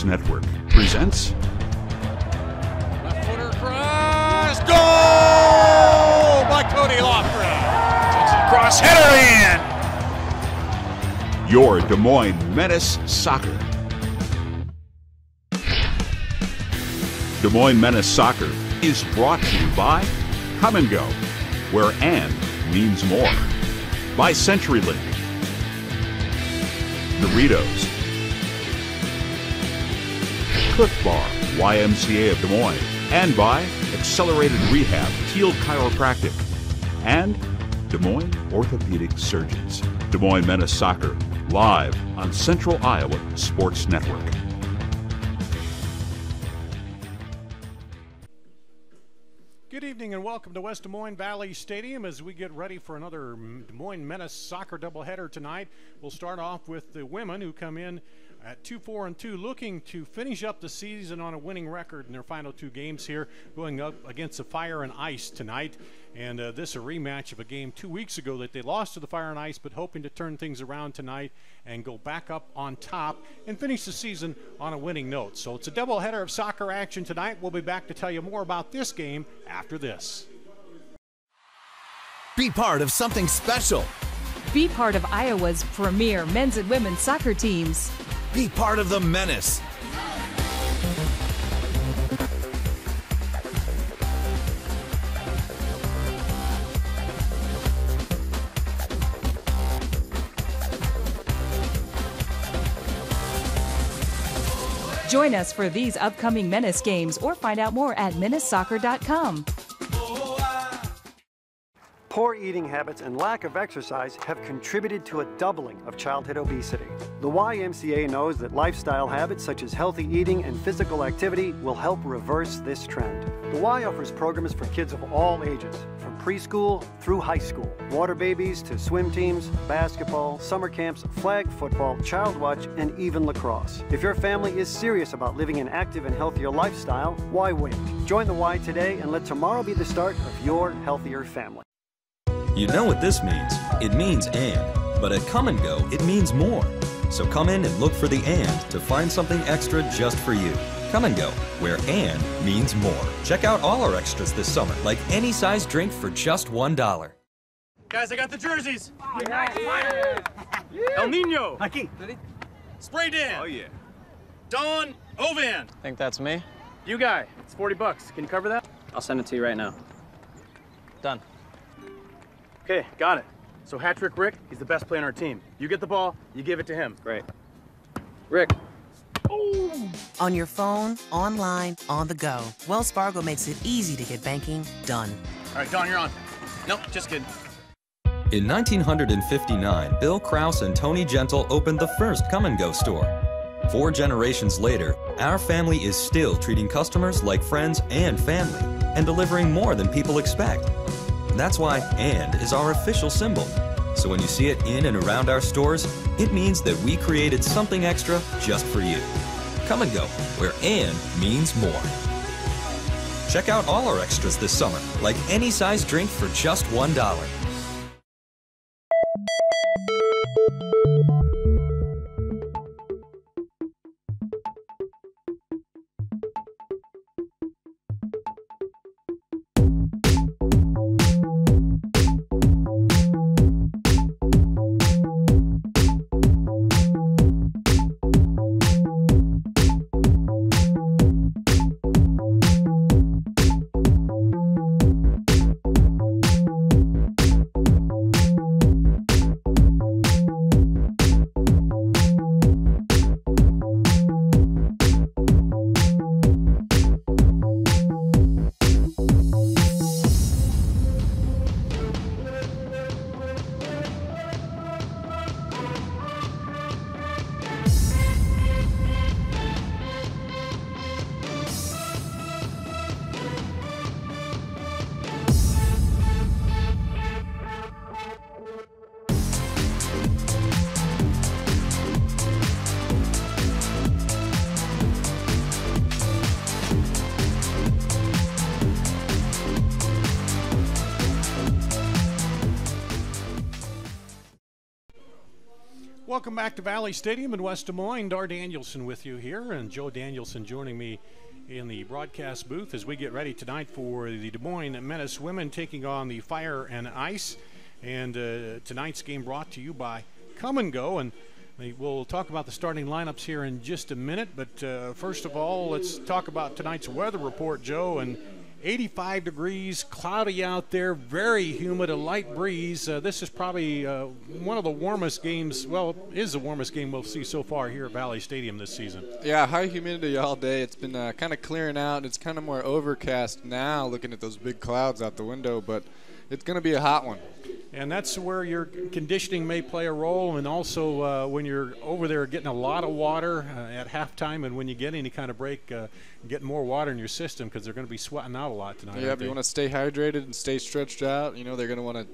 Sports Network presents Left footer cross. Goal by Cody Lofgren. Cross header in. your Des Moines Menace Soccer. Des Moines Menace Soccer is brought to you by Kum and Go, where and means more. By CenturyLink, Doritos, Clif Bar, YMCA of Des Moines, and by Accelerated Rehab, Teal Chiropractic, and Des Moines Orthopedic Surgeons. Des Moines Menace Soccer, live on Central Iowa Sports Network. Good evening and welcome to West Des Moines Valley Stadium as we get ready for another Des Moines Menace soccer doubleheader tonight. We'll start off with the women who come in at 2 4 and 2, looking to finish up the season on a winning record in their final two games here, going up against the Fire and Ice tonight. And uh, this a rematch of a game two weeks ago that they lost to the Fire and Ice, but hoping to turn things around tonight and go back up on top and finish the season on a winning note. So it's a doubleheader of soccer action tonight. We'll be back to tell you more about this game after this. Be part of something special. Be part of Iowa's premier men's and women's soccer teams. Be part of the menace. Join us for these upcoming Menace games or find out more at menacesoccer.com. Poor eating habits and lack of exercise have contributed to a doubling of childhood obesity. The YMCA knows that lifestyle habits such as healthy eating and physical activity will help reverse this trend. The Y offers programs for kids of all ages, from preschool through high school. Water babies to swim teams, basketball, summer camps, flag football, child watch, and even lacrosse. If your family is serious about living an active and healthier lifestyle, why wait? Join the Y today and let tomorrow be the start of your healthier family. You know what this means. It means and. But at Kum and Go, it means more. So come in and look for the and to find something extra just for you. Kum and Go, where and means more. Check out all our extras this summer, like any size drink for just $1. Guys, I got the jerseys. El Nino. Aquí. Spray Dan. Oh, yeah. Don Ovan. Think that's me? You guy. It's 40 bucks. Can you cover that? I'll send it to you right now. Done. Okay, got it. So hat trick Rick, he's the best player on our team. You get the ball, you give it to him. Great. Rick, On your phone, online, on the go. Wells Fargo makes it easy to get banking done. All right, Don, you're on. Nope, just kidding. In 1959, Bill Krause and Tony Gentle opened the first Kum and Go store. Four generations later, our family is still treating customers like friends and family and delivering more than people expect. That's why AND is our official symbol. So when you see it in and around our stores, it means that we created something extra just for you. Kum and Go, where AND means more. Check out all our extras this summer, like any size drink for just $1. Welcome back to Valley Stadium in West Des Moines. Dar Danielson with you here, and Joe Danielson joining me in the broadcast booth as we get ready tonight for the Des Moines Menace women taking on the Fire and Ice. And uh, tonight's game brought to you by Kum and Go. And we'll talk about the starting lineups here in just a minute. But uh, first of all, let's talk about tonight's weather report, Joe. And 85 degrees, cloudy out there, very humid, a light breeze. Uh, this is probably uh, one of the warmest games, well, is the warmest game we'll see so far here at Valley Stadium this season. Yeah, high humidity all day. It's been uh, kind of clearing out. And it's kind of more overcast now looking at those big clouds out the window, but it's going to be a hot one and that's where your conditioning may play a role, and also uh, when you're over there getting a lot of water uh, at halftime, and when you get any kind of break, uh, getting more water in your system because they're going to be sweating out a lot tonight. Yeah, if you want to stay hydrated and stay stretched out. You know they're going to want to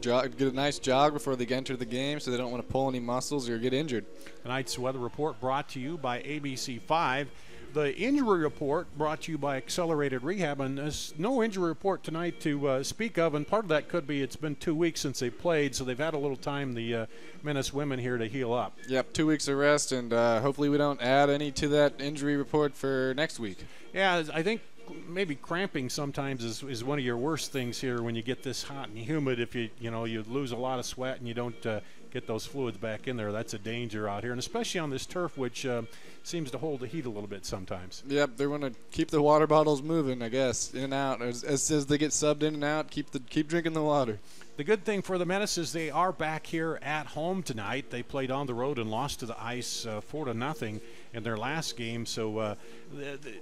jog, get a nice jog before they enter the game, so they don't want to pull any muscles or get injured. Tonight's weather report brought to you by ABC Five the injury report brought to you by Accelerated Rehab, and there's no injury report tonight to uh, speak of. And part of that could be it's been two weeks since they played, so they've had a little time, the uh, Menace women here, to heal up. Yep, two weeks of rest, and uh, hopefully we don't add any to that injury report for next week. Yeah, I think maybe cramping sometimes is, is one of your worst things here when you get this hot and humid. If you you know you lose a lot of sweat and you don't uh, get those fluids back in there, that's a danger out here, and especially on this turf, which uh, seems to hold the heat a little bit sometimes. Yep, they want to keep the water bottles moving, I guess, in and out. As, as, as they get subbed in and out, keep the keep drinking the water. The good thing for the Menace is they are back here at home tonight. They played on the road and lost to the Ice uh, four to nothing in their last game. So uh, the, the,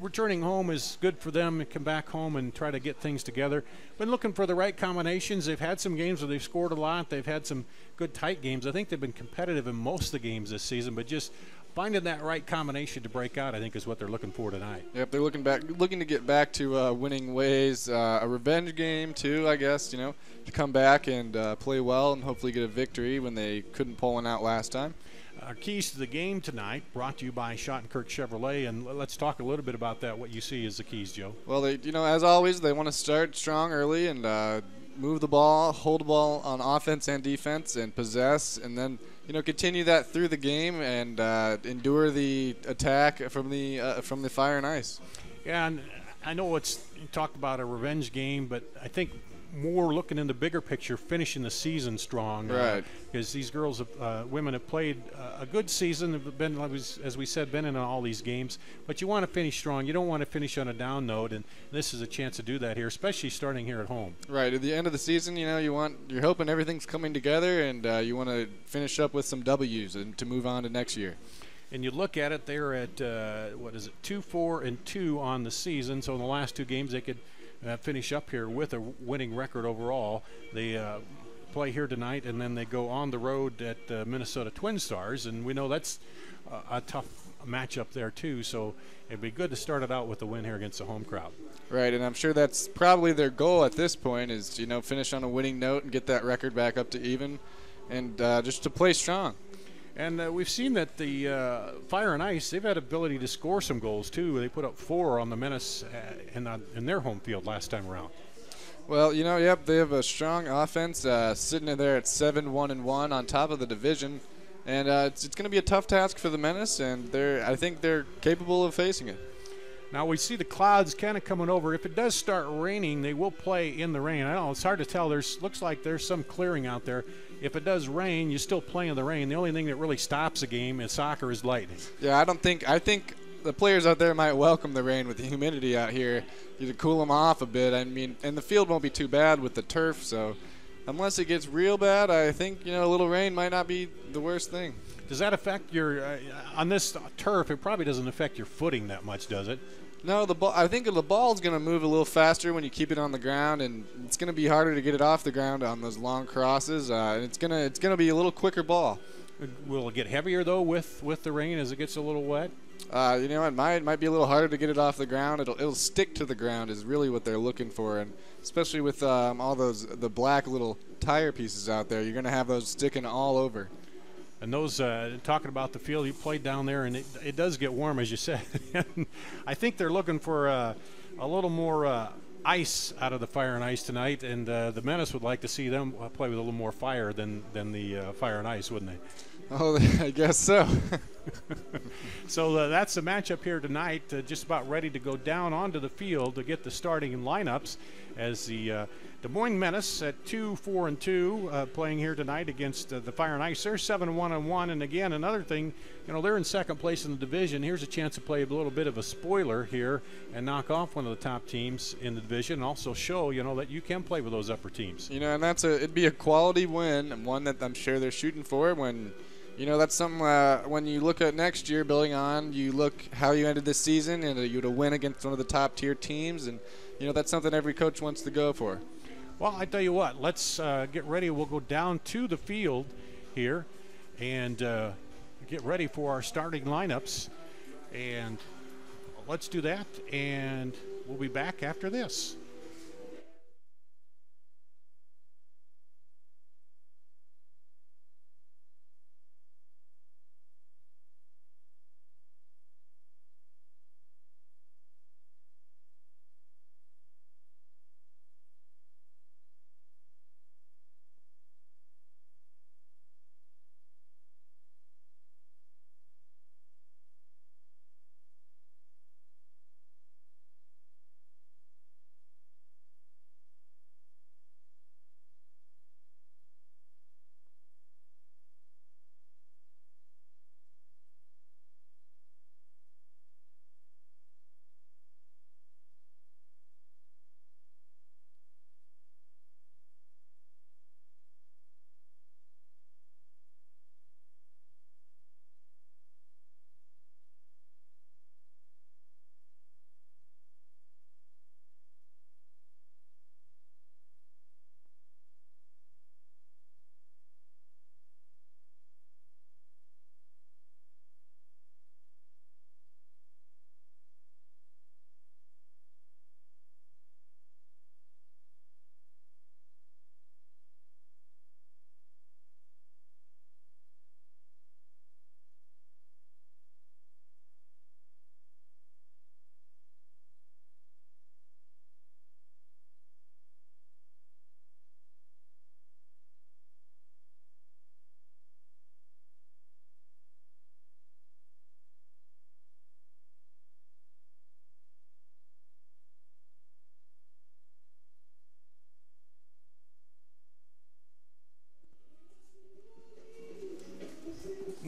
returning home is good for them to come back home and try to get things together. Been looking for the right combinations. They've had some games where they've scored a lot. They've had some good tight games. I think they've been competitive in most of the games this season, but just finding that right combination to break out, I think, is what they're looking for tonight. Yep, they're looking back, looking to get back to uh, winning ways. Uh, a revenge game too, I guess. You know, to come back and uh, play well and hopefully get a victory when they couldn't pull one out last time. Our keys to the game tonight brought to you by Shottenkirk Chevrolet, and let's talk a little bit about that. What you see as the keys, Joe? Well, they, you know, as always, they want to start strong early and uh, move the ball, hold the ball on offense and defense, and possess, and then you know continue that through the game and uh, endure the attack from the uh, from the fire and ice. Yeah, and I know it's talked about a revenge game, but I think more looking in the bigger picture, finishing the season strong. Uh, right. Because these girls, have, uh, women, have played uh, a good season. Have been, as we said, been in all these games. But you want to finish strong. You don't want to finish on a down note, and this is a chance to do that here, especially starting here at home. Right. At the end of the season, you know, you want you're hoping everything's coming together, and uh, you want to finish up with some W's and to move on to next year and you look at it, they're at uh, what is it, two, four, and two on the season. So in the last two games, they could uh, finish up here with a winning record overall. They uh, play here tonight, and then they go on the road at uh, Minnesota Twin Stars, and we know that's a tough matchup there too. So it'd be good to start it out with a win here against the home crowd. Right, and I'm sure that's probably their goal at this point is you know finish on a winning note and get that record back up to even, and uh, just to play strong. And uh, we've seen that the uh, Fire and Ice, they've had ability to score some goals too. They put up four on the Menace uh, in, uh, in their home field last time around. Well, you know, yep, they have a strong offense uh, sitting in there at 7 1 and 1 on top of the division. And uh, it's, it's going to be a tough task for the Menace, and they're I think they're capable of facing it. Now we see the clouds kind of coming over. If it does start raining, they will play in the rain. I know it's hard to tell. There's looks like there's some clearing out there if it does rain, you still play in the rain. The only thing that really stops a game in soccer is lightning. Yeah, I don't think. I think the players out there might welcome the rain with the humidity out here You to cool them off a bit. I mean, and the field won't be too bad with the turf, so unless it gets real bad, I think you know a little rain might not be the worst thing. Does that affect your uh, on this turf? It probably doesn't affect your footing that much, does it? No, the ball. I think the ball is going to move a little faster when you keep it on the ground, and it's going to be harder to get it off the ground on those long crosses. Uh, and it's gonna it's gonna be a little quicker ball. Will it get heavier though with with the rain as it gets a little wet? Uh, you know, it might might be a little harder to get it off the ground. It'll it'll stick to the ground is really what they're looking for, and especially with um, all those the black little tire pieces out there, you're going to have those sticking all over. And those, uh, talking about the field, you played down there, and it, it does get warm, as you said. I think they're looking for uh, a little more uh, ice out of the Fire and Ice tonight, and uh, the Menace would like to see them uh, play with a little more fire than than the uh, Fire and Ice, wouldn't they? Oh, I guess so. so uh, that's the matchup here tonight. Uh, just about ready to go down onto the field to get the starting lineups as the uh, Des Moines Menace at two, four, and two, uh, playing here tonight against uh, the Fire and Ice. They're seven, one, and one. And again, another thing, you know, they're in second place in the division. Here's a chance to play a little bit of a spoiler here and knock off one of the top teams in the division, and also show, you know, that you can play with those upper teams. You know, and that's a it'd be a quality win, and one that I'm sure they're shooting for when you know, that's something uh, when you look at next year, building on, you look how you ended this season, and uh, you to win against one of the top tier teams, and you know that's something every coach wants to go for. Well, I tell you what, let's uh, get ready. We'll go down to the field here, and uh, get ready for our starting lineups, and let's do that, and we'll be back after this.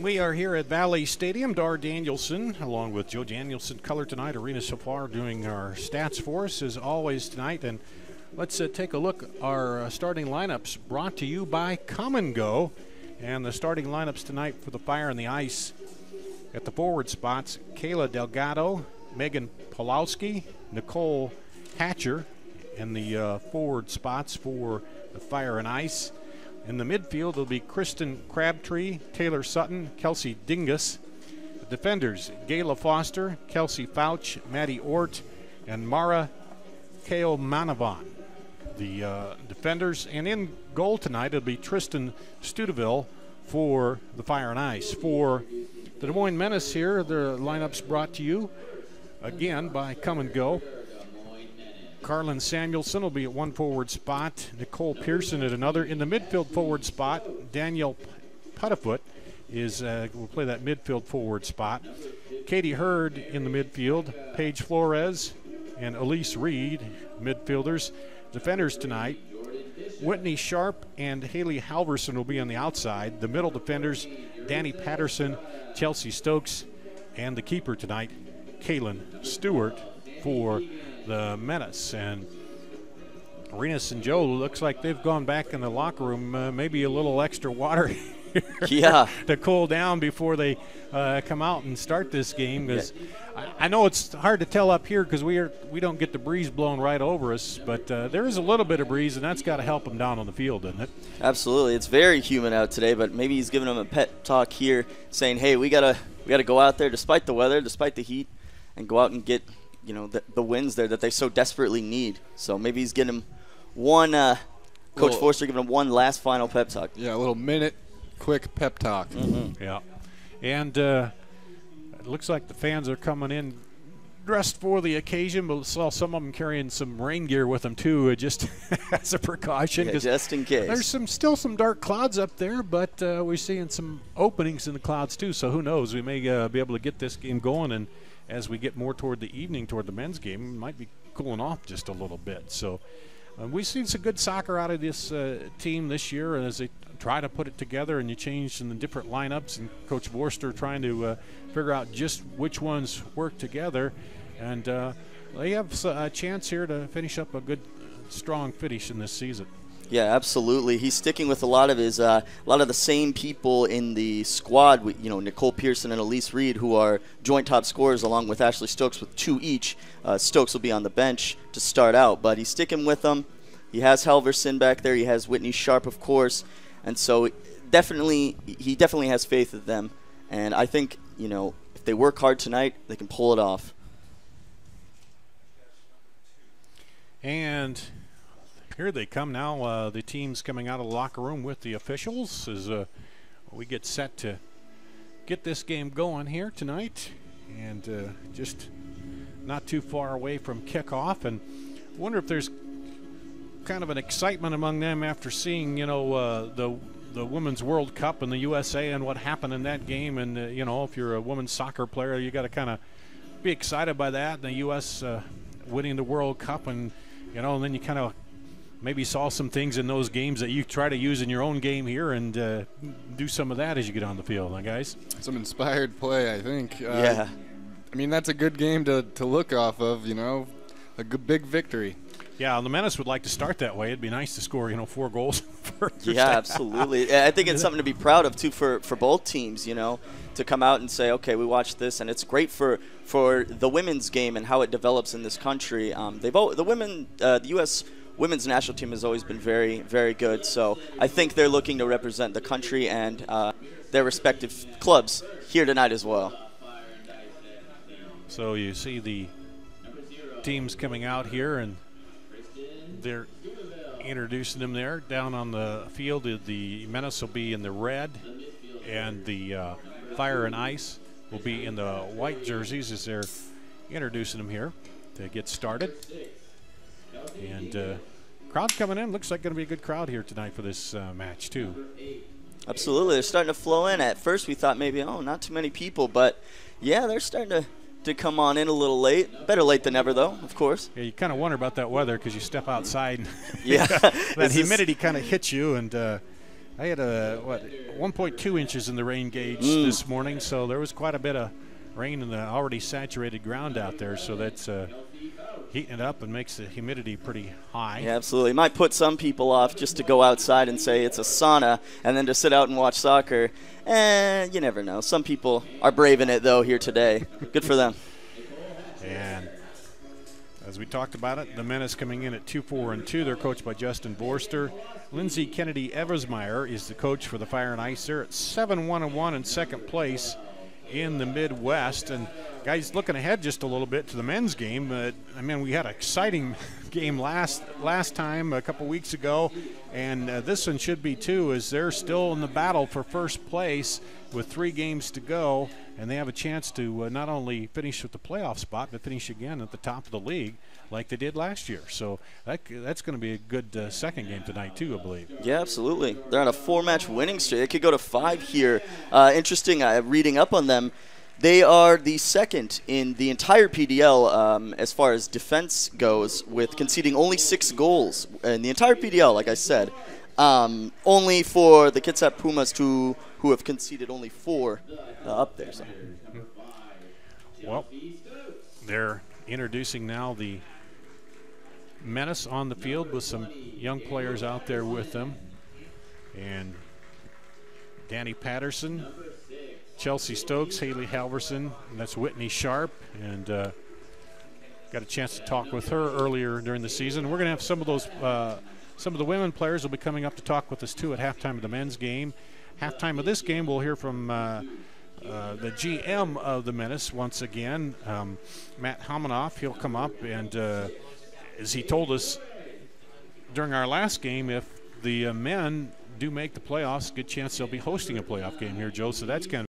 We are here at Valley Stadium. Dar Danielson, along with Joe Danielson, color tonight. Arena Safar doing our stats for us as always tonight. And let's uh, take a look. Our uh, starting lineups brought to you by Kum and Go. And the starting lineups tonight for the Fire and the Ice at the forward spots Kayla Delgado, Megan Pulowski, Nicole Hatcher, and the uh, forward spots for the Fire and Ice. In the midfield, it'll be Kristen Crabtree, Taylor Sutton, Kelsey Dingus. The defenders, Gayla Foster, Kelsey Fouch, Maddie Ort, and Mara Kale Manavan. The uh, defenders, and in goal tonight, it'll be Tristan Studeville for the Fire and Ice. For the Des Moines Menace here, the lineup's brought to you again by Kum and Go. Carlin Samuelson will be at one forward spot. Nicole Pearson at another. In the midfield forward spot, Danielle Putterfoot is uh, will play that midfield forward spot. Katie Hurd in the midfield. Paige Flores and Elise Reed, midfielders. Defenders tonight. Whitney Sharp and Haley Halverson will be on the outside. The middle defenders, Danny Patterson, Chelsea Stokes, and the keeper tonight, Kaylin Stewart for the Menace. And Arenas and Joe looks like they've gone back in the locker room, uh, maybe a little extra water. yeah. to cool down before they uh, come out and start this game because yeah. I, I, know it's hard to tell up here because we are we don't get the breeze blowing right over us, but uh, there is a little bit of breeze and that's got to help them down on the field, doesn't it? Absolutely, it's very humid out today, but maybe he's giving them a pet talk here, saying, "Hey, we gotta we gotta go out there despite the weather, despite the heat, and go out and get you know the, the wins there that they so desperately need. So maybe he's getting him one. Uh, Coach little, Vorster giving him one last final pep talk. Yeah, a little minute, quick pep talk. Mm-hmm. Yeah, and uh, it looks like the fans are coming in dressed for the occasion, but saw some of them carrying some rain gear with them too, uh, just as a precaution. Yeah, just in case. There's some still some dark clouds up there, but uh, we're seeing some openings in the clouds too. So who knows? We may uh, be able to get this game going, and as we get more toward the evening, toward the men's game, might be cooling off just a little bit. So. Uh, we've seen some good soccer out of this uh, team this year, as they try to put it together, and you change in the different lineups, and Coach Vorster trying to uh, figure out just which ones work together, and uh, they have a chance here to finish up a good, strong finish in this season. Yeah, absolutely. He's sticking with a lot of his, uh, a lot of the same people in the squad. You know, Nicole Pearson and Elise Reed, who are joint top scorers, along with Ashley Stokes with two each. Uh, Stokes will be on the bench to start out, but he's sticking with them. He has Halverson back there. He has Whitney Sharp, of course, and so definitely, he definitely has faith in them. And I think, you know, if they work hard tonight, they can pull it off. And here they come now. Uh, the team's coming out of the locker room with the officials as uh, we get set to get this game going here tonight. And uh, just not too far away from kickoff. And wonder if there's kind of an excitement among them after seeing, you know, uh, the the Women's World Cup in the USA and what happened in that game. And, uh, you know, if you're a women's soccer player, you got to kind of be excited by that. And the U.S. Uh, winning the World Cup, and, you know, and then you kind of maybe saw some things in those games that you try to use in your own game here and uh, do some of that as you get on the field, huh, guys? Some inspired play, I think. Uh, yeah. I mean, that's a good game to, to look off of, you know, a good, big victory. Yeah, the Menace would like to start that way. It'd be nice to score, you know, four goals. yeah, absolutely. I think it's something to be proud of too for, for both teams. You know, to come out and say, okay, we watched this, and it's great for for the women's game and how it develops in this country. Um, they've the women, uh, the U.S. women's national team has always been very very good. So I think they're looking to represent the country and uh, their respective clubs here tonight as well. So you see the teams coming out here and they're introducing them there. Down on the field, the Menace will be in the red, and the uh, Fire and Ice will be in the white jerseys as they're introducing them here to get started. And uh, crowd coming in. Looks like going to be a good crowd here tonight for this uh, match, too. Absolutely. They're starting to flow in. At first, we thought maybe, oh, not too many people, but yeah, they're starting to to come on in a little late. Better late than never, though, of course. Yeah, you kind of wonder about that weather because you step outside. and yeah, that humidity kind of hits you, and uh, I had a what 1.2 inches in the rain gauge mm. this morning, so there was quite a bit of rain in the already saturated ground out there. So that's uh, heating it up and makes the humidity pretty high. Yeah, absolutely. It might put some people off just to go outside and say it's a sauna and then to sit out and watch soccer. Eh, you never know. Some people are braving it, though, here today. Good for them. And as we talked about it, the Menace coming in at 2 4 and 2. They're coached by Justin Vorster. Lindsay Kennedy Eversmeyer is the coach for the Fire and Ice. They're at 7 1 and 1 in second place in the Midwest. And guys, looking ahead just a little bit to the men's game. I mean, we had an exciting game last last time a couple weeks ago, and uh, this one should be too. As they're still in the battle for first place with three games to go, and they have a chance to uh, not only finish with the playoff spot, but finish again at the top of the league like they did last year. So that, that's going to be a good uh, second game tonight, too, I believe. Yeah, absolutely. They're on a four match winning streak. They could go to five here. Uh, interesting, uh, reading up on them. They are the second in the entire PDL um, as far as defense goes, with conceding only six goals in the entire PDL, like I said. Um, only for the Kitsap Pumas, to, who have conceded only four uh, up there. So. Well, they're introducing now the Menace on the field with some young players out there with them. And Danny Patterson, Chelsea Stokes, Haley Halverson, and that's Whitney Sharp, and uh, got a chance to talk with her earlier during the season. We're going to have some of those, uh, some of the women players will be coming up to talk with us too at halftime of the men's game. Halftime of this game, we'll hear from uh, uh, the GM of the Menace once again, um, Matt Homonoff. He'll come up and uh, as he told us during our last game, if the uh, men do make the playoffs, good chance they'll be hosting a playoff game here, Joe. So that's kind of